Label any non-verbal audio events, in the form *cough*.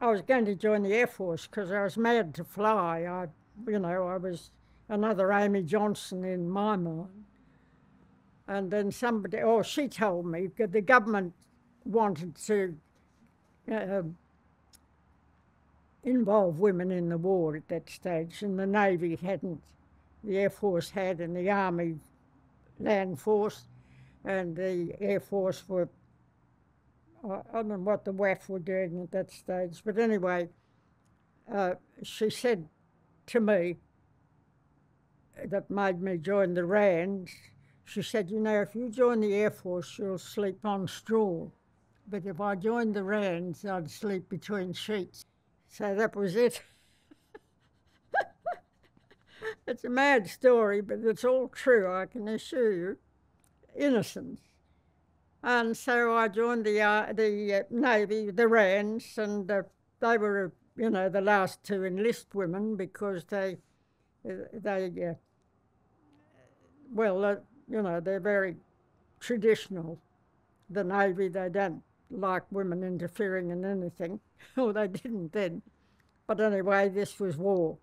I was going to join the Air Force because I was mad to fly. I, you know, I was another Amy Johnson in my mind. And then somebody, oh, she told me the government wanted to uh, involve women in the war at that stage, and the Navy hadn't. The Air Force had, and the Army Land Force, and the Air Force were. I don't know what the WAAF were doing at that stage, but anyway, uh, she said to me, that made me join the WRANS. She said, You know, if you join the Air Force, you'll sleep on straw. But if I joined the WRANS, I'd sleep between sheets. So that was it. *laughs* it's a mad story, but it's all true, I can assure you. Innocence. And so I joined the uh, the uh, Navy, the WRANS, and uh, they were, you know, the last to enlist women because they they uh, well, uh, you know, they're very traditional. The Navy, they don't like women interfering in anything. *laughs* or they didn't then. But anyway, this was war.